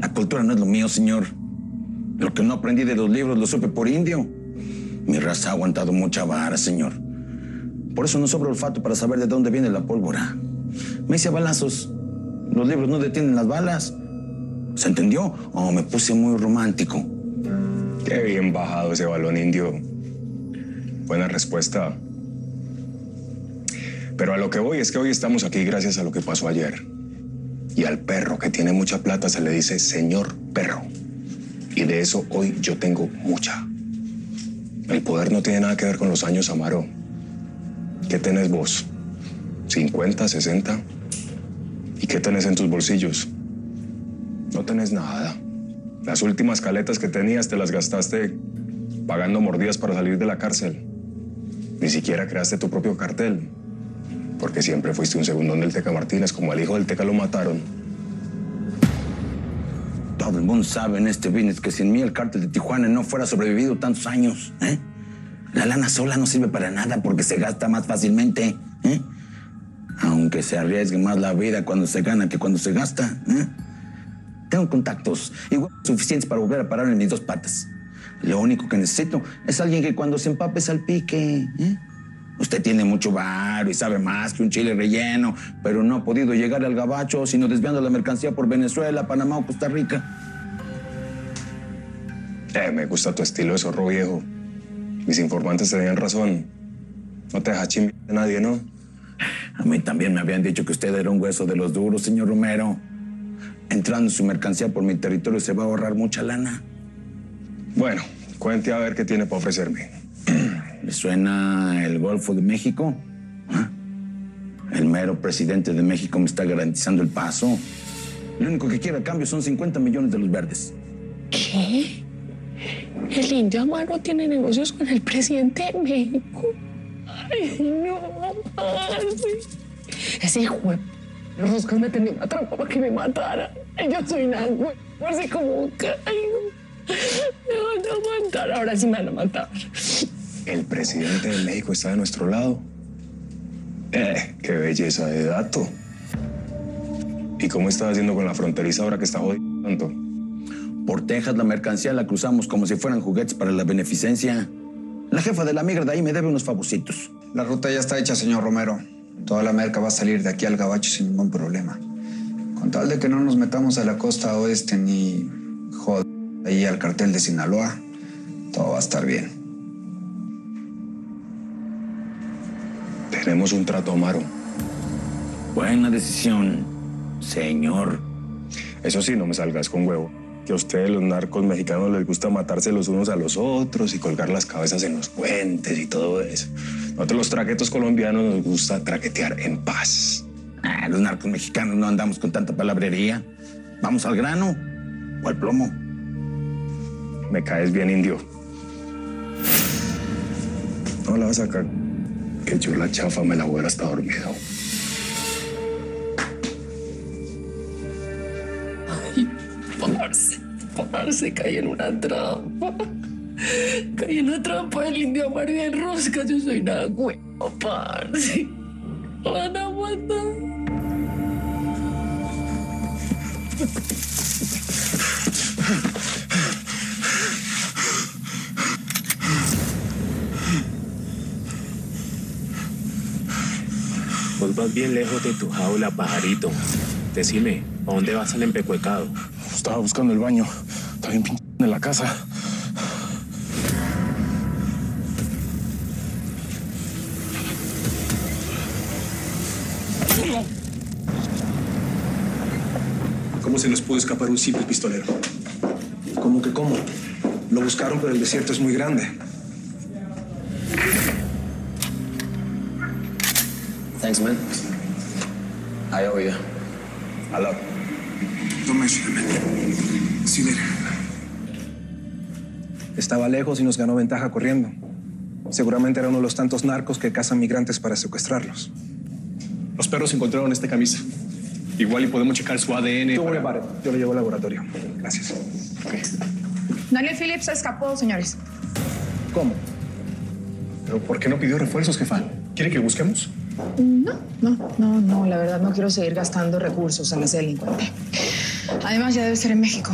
La cultura no es lo mío, señor. Lo que no aprendí de los libros lo supe por indio. Mi raza ha aguantado mucha vara, señor. Por eso no sobra olfato para saber de dónde viene la pólvora. Me hice balazos. Los libros no detienen las balas. ¿Se entendió? Oh, me puse muy romántico. Qué bien bajado ese balón indio. Buena respuesta. Pero a lo que voy es que hoy estamos aquí gracias a lo que pasó ayer. Y al perro que tiene mucha plata se le dice señor perro. Y de eso hoy yo tengo mucha. El poder no tiene nada que ver con los años, Amaro. ¿Qué tenés vos? ¿50, 60? ¿Y qué tenés en tus bolsillos? No tenés nada. Las últimas caletas que tenías te las gastaste pagando mordidas para salir de la cárcel. Ni siquiera creaste tu propio cartel. Porque siempre fuiste un segundón del Teca Martínez, como al hijo del Teca lo mataron. Todo el mundo sabe en este business que sin mí el cártel de Tijuana no fuera sobrevivido tantos años. ¿eh? La lana sola no sirve para nada porque se gasta más fácilmente. ¿eh? Aunque se arriesgue más la vida cuando se gana que cuando se gasta. ¿eh? Tengo contactos igual suficientes para volver a parar en mis dos patas. Lo único que necesito es alguien que cuando se empape salpique. ¿eh? Usted tiene mucho barro y sabe más que un chile relleno, pero no ha podido llegar al gabacho sino desviando la mercancía por Venezuela, Panamá o Costa Rica. Eh, me gusta tu estilo de zorro viejo. Mis informantes tenían razón. No te dejas chimbi de nadie, ¿no? A mí también me habían dicho que usted era un hueso de los duros, señor Romero. Entrando su mercancía por mi territorio se va a ahorrar mucha lana. Bueno, cuente a ver qué tiene para ofrecerme. ¿Le suena el Golfo de México? ¿Ah? El mero presidente de México me está garantizando el paso. Lo único que quiere a cambio son 50 millones de los verdes. ¿Qué? El indio Amaro tiene negocios con el presidente de México. Ay, no. Ese hijo de Roscas me tenía una trampa para que me matara. Yo soy una. Así como caigo. Me van a matar. Ahora sí me van a matar. El presidente de México está de nuestro lado. Eh, qué belleza de dato. ¿Y cómo estás haciendo con la fronteriza ahora que está jodiendo tanto? Por Texas la mercancía la cruzamos como si fueran juguetes para la beneficencia. La jefa de la migra de ahí me debe unos favositos. La ruta ya está hecha, señor Romero. Toda la merca va a salir de aquí al gabacho sin ningún problema. Con tal de que no nos metamos a la costa oeste ni joder ahí al cartel de Sinaloa, todo va a estar bien. Tenemos un trato, Amaro. Buena decisión, señor. Eso sí, no me salgas con huevo. Que a ustedes, los narcos mexicanos, les gusta matarse los unos a los otros y colgar las cabezas en los puentes y todo eso. Nosotros, los traquetos colombianos, nos gusta traquetear en paz. Ah, los narcos mexicanos no andamos con tanta palabrería. Vamos al grano o al plomo. Me caes bien, indio. No la vas a sacar. Que yo la chafa me la voy a hasta dormido. Ay, parce, parce, caí en una trampa. Caí en la trampa del indio Amaro y de Roscas. Yo soy una güey, parce. Van a matar. Vos vas bien lejos de tu jaula, pajarito. Decime, ¿a dónde vas al empecuecado? Estaba buscando el baño. Está bien pinche en la casa. ¿Cómo se nos pudo escapar un simple pistolero? ¿Cómo que cómo? Lo buscaron, pero el desierto es muy grande. Thanks, man. I owe you. A la... Toma eso, Sí, mira. Estaba lejos y nos ganó ventaja corriendo. Seguramente era uno de los tantos narcos que cazan migrantes para secuestrarlos. Los perros encontraron esta camisa. Igual y podemos checar su ADN. Tú, para- pare. Yo lo llevo al laboratorio. Gracias. Daniel Phillips se escapó, señores. ¿Cómo? ¿Pero por qué no pidió refuerzos, jefa? ¿Quiere que busquemos? No, no, no, no, la verdad no quiero seguir gastando recursos a la delincuente. Además, ya debe ser en México.